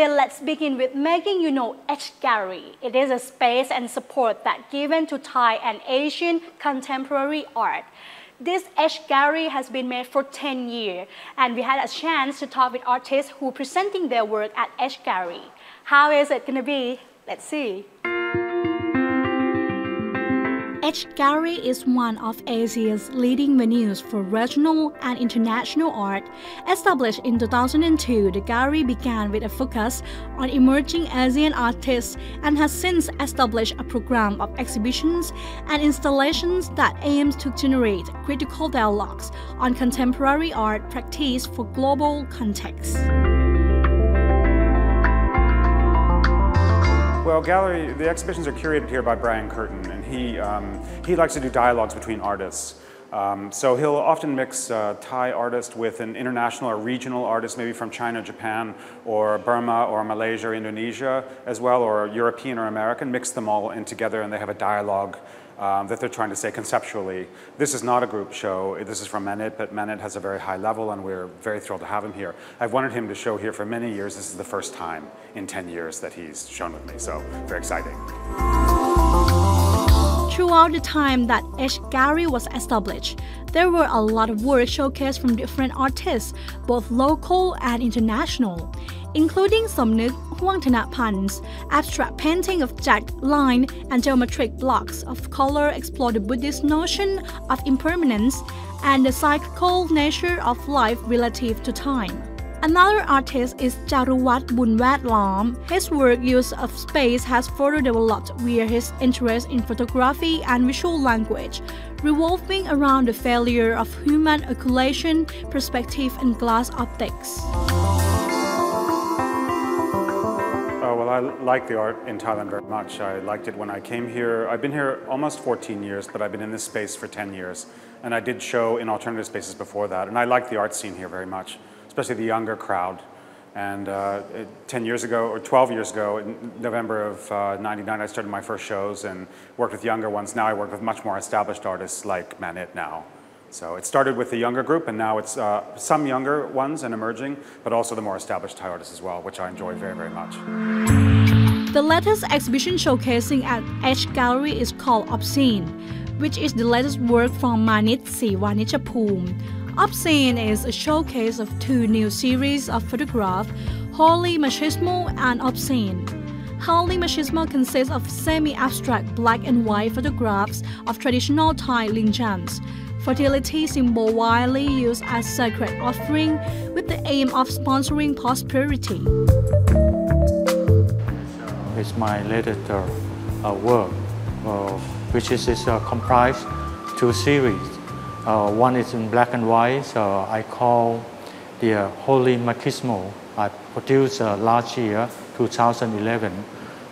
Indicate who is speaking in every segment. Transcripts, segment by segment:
Speaker 1: Today, let's begin with making you know H Gallery. It is a space and support that given to Thai and Asian contemporary art. This H Gallery has been made for 10 years, and we had a chance to talk with artists who are presenting their work at H Gallery. How is it going to be? Let's see. H Gallery is one of Asia's leading venues for regional and international art. Established in 2002, the gallery began with a focus on emerging Asian artists and has since established a program of exhibitions and installations that aims to generate critical dialogues on contemporary art practice for global contexts.
Speaker 2: Well, gallery, the exhibitions are curated here by Brian Curtin, he, um, he likes to do dialogues between artists. Um, so he'll often mix uh, Thai artist with an international or regional artist, maybe from China, Japan, or Burma, or Malaysia, or Indonesia as well, or European or American, mix them all in together and they have a dialogue um, that they're trying to say conceptually. This is not a group show. This is from Manit, but Manit has a very high level and we're very thrilled to have him here. I've wanted him to show here for many years. This is the first time in 10 years that he's shown with me, so very exciting.
Speaker 1: Throughout the time that H Gallery was established, there were a lot of work showcased from different artists, both local and international including Somnuk Huangthanapan's abstract painting of jagged line and geometric blocks of color explore the Buddhist notion of impermanence and the cyclical nature of life relative to time. Another artist is Charuwat Bunwat His work use of space has further developed via his interest in photography and visual language, revolving around the failure of human occultation, perspective, and glass optics.
Speaker 2: Oh, Well, I like the art in Thailand very much. I liked it when I came here. I've been here almost 14 years, but I've been in this space for 10 years. And I did show in alternative spaces before that. And I like the art scene here very much, especially the younger crowd. And uh, 10 years ago, or 12 years ago, in November of uh, 99, I started my first shows and worked with younger ones. Now I work with much more established artists like Manit now. So it started with the younger group, and now it's uh, some younger ones and emerging, but also the more established Thai artists as well, which I enjoy very, very much.
Speaker 1: The latest exhibition showcasing at H Gallery is called Obscene, which is the latest work from Manit Sriwanichpoom. Obscene is a showcase of two new series of photographs, Holy Machismo and Obscene. Holy Machismo consists of semi-abstract black and white photographs of traditional Thai lingams, fertility symbol widely used as sacred offering with the aim of sponsoring prosperity.
Speaker 3: It's my latest uh, work, uh, which is, is uh, comprised two series. Uh, one is in black and white. So I call the uh, Holy Machismo. I produced last year, 2011,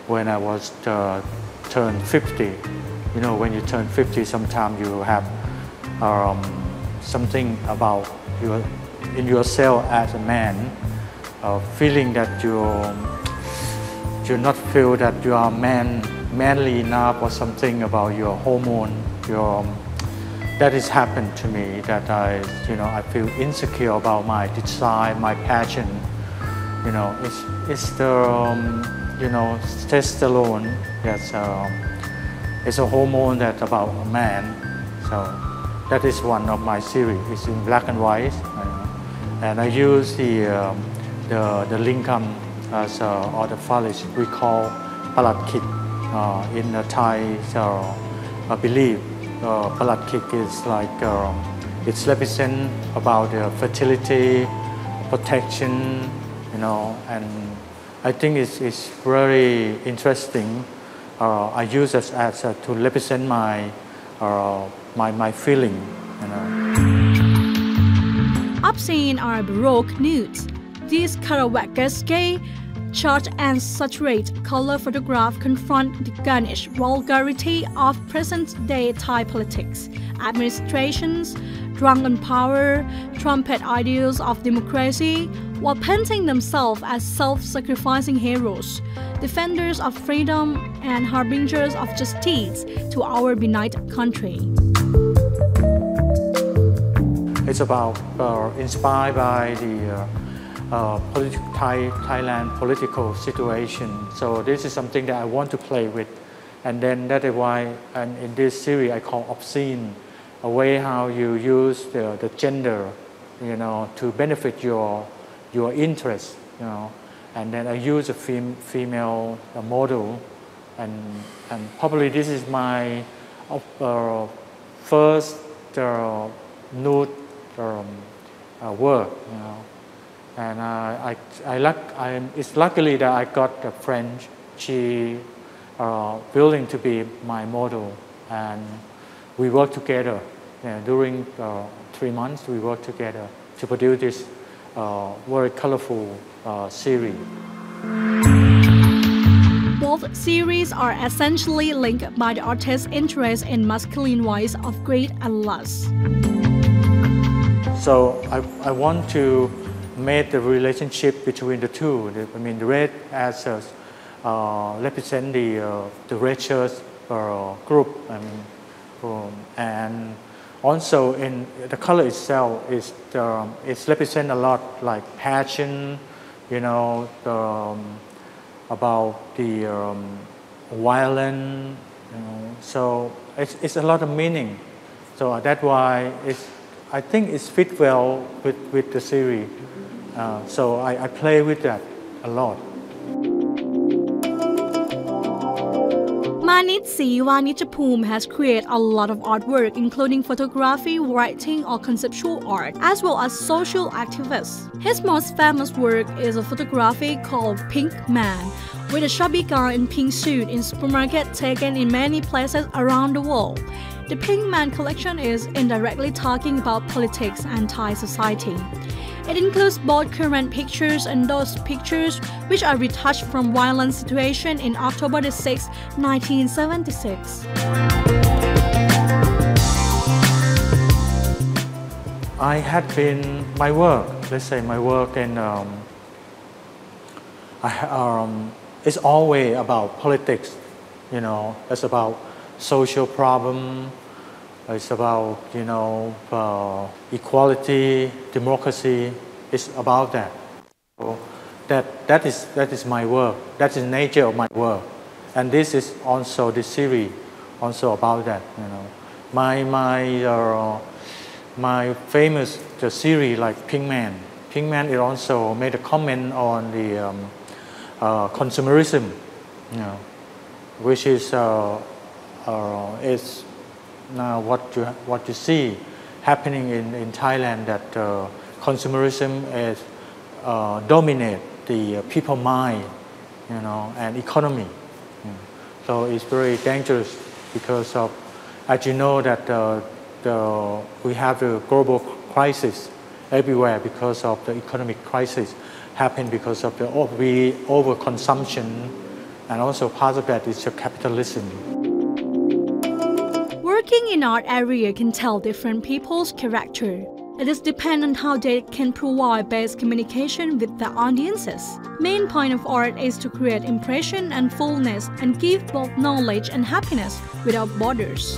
Speaker 3: when I was turned 50. You know, when you turn 50, sometimes you have um, something about your, in yourself as a man, uh, feeling that you you not feel that you are man manly enough or something about your hormone, your that has happened to me that I you know I feel insecure about my design, my passion. You know, it's it's the um, you know testosterone. Yes, um, it's a hormone that about a man. So. That is one of my series. It's in black and white, uh, and I use the um, the the lingam as uh, or the phallus we call palat kit uh, in the Thai so, I believe uh, palat kit is like um, it's represent about uh, fertility, protection, you know, and I think it's, it's very interesting. Uh, I use it as uh, to represent my uh, my, my feeling. You know.
Speaker 1: Obscene are Baroque nudes. These Caravaggio charged and saturated color photograph confront the garnish. Vulgarity of present-day Thai politics, administrations, drunken power, trumpet ideals of democracy, while painting themselves as self-sacrificing heroes, defenders of freedom and harbingers of justice to our benighted country.
Speaker 3: It's about uh, inspired by the uh, uh, politi- Thai, Thailand political situation. So this is something that I want to play with. And then that is why and in this series I call obscene, a way how you use the, the gender, you know, to benefit your, your interest, you know. And then I use a fem- female a model and, and probably this is my uh, first uh, nude um, uh, work, you know. And uh, I, I, luck, I, it's luckily that I got a friend. She uh, willing to be my model, and we worked together. Yeah, during uh, three months, we worked together to produce this uh, very colorful uh, series.
Speaker 1: Both series are essentially linked by the artist's interest in masculine voice of great and lust.
Speaker 3: So I, I want to make the relationship between the two. I mean, the red as a, uh, represent the uh, the red uh, group, I mean, um, and also in the color itself is um, it's represent a lot like passion, you know, um, about the um. You know, so it's, it's a lot of meaning. So that's why it's I think it's fit well with, with the series. Uh, so I, I play with that a lot.
Speaker 1: Manit Sriwanichpoom has created a lot of artwork, including photography, writing, or conceptual art, as well as social activists. His most famous work is a photography called Pink Man, with a chubby guy in pink suit in supermarket taken in many places around the world. The Pink Man collection is indirectly talking about politics and Thai society. It includes both current pictures and those pictures which are retouched from violent situation in October 6, 1976.
Speaker 3: I had been my work. Let's say my work, and um, I, um, it's always about politics. You know, it's about social problem. It's about you know uh, equality, democracy. It's about that. So that that is that is my work. That is the nature of my work, and this is also the series, also about that. You know, my my uh, my famous the series like Pink Man. Pink Man it also made a comment on the um, uh, consumerism, you know, which is uh, uh, is now what you what you see happening in, in Thailand that uh, consumerism is uh, dominate the people mind, you know, and economy. So it's very dangerous because of, as you know, that uh, the, we have the global crisis everywhere because of the economic crisis happened because of the over, overconsumption and also part of that is the capitalism.
Speaker 1: Working in art area can tell different people's character. It is dependent on how they can provide best communication with the audiences. Main point of art is to create impression and fullness and give both knowledge and happiness without borders.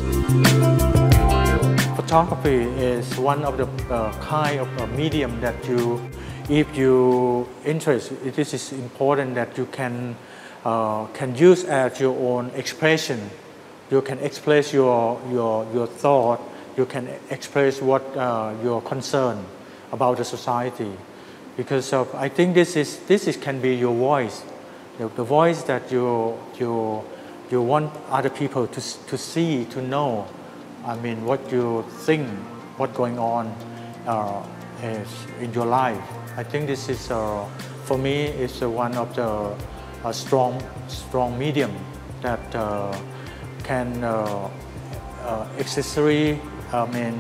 Speaker 3: Photography is one of the uh, kind of uh, medium that you, if you interest, it is important that you can uh, can use as your own expression. You can express your your your thought you can express what uh, your concern about the society. Because of, I think this is this is, can be your voice, the, the voice that you you you want other people to to see to know. I mean, what you think, what's going on uh, in your life. I think this is uh, for me is one of the strong strong medium that uh, can uh, uh, accessory I mean,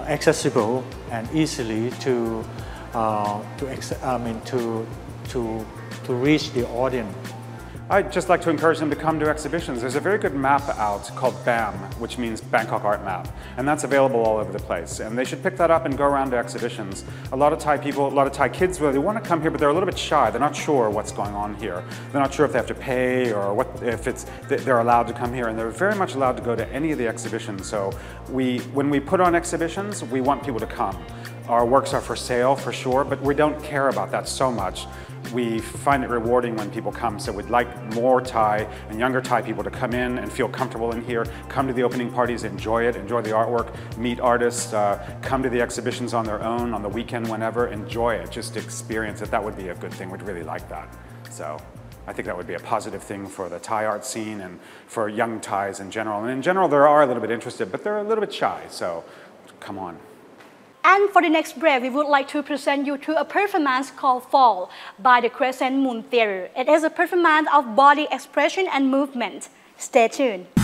Speaker 3: accessible and easily to uh, to I mean to to to reach the audience.
Speaker 2: I'd just like to encourage them to come to exhibitions. There's a very good map out called BAM, which means Bangkok Art Map, and that's available all over the place. And they should pick that up and go around to exhibitions. A lot of Thai people, a lot of Thai kids, well, they want to come here, but they're a little bit shy. They're not sure what's going on here. They're not sure if they have to pay or what if it's they're allowed to come here, and they're very much allowed to go to any of the exhibitions. So we, when we put on exhibitions, we want people to come. Our works are for sale for sure, but we don't care about that so much. We find it rewarding when people come, so we'd like more Thai and younger Thai people to come in and feel comfortable in here, come to the opening parties, enjoy it, enjoy the artwork, meet artists, uh, come to the exhibitions on their own on the weekend whenever, enjoy it, just experience it. That would be a good thing. We'd really like that. So I think that would be a positive thing for the Thai art scene and for young Thais in general. And in general, they are a little bit interested, but they're a little bit shy, so come on.
Speaker 1: And for the next break, we would like to present you to a performance called Fall by the Crescent Moon Theater. It is a performance of body expression and movement. Stay tuned.